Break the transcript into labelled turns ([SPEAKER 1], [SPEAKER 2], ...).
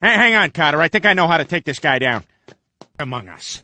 [SPEAKER 1] Hey, hang on, Cotter. I think I know how to take this guy down. Among us.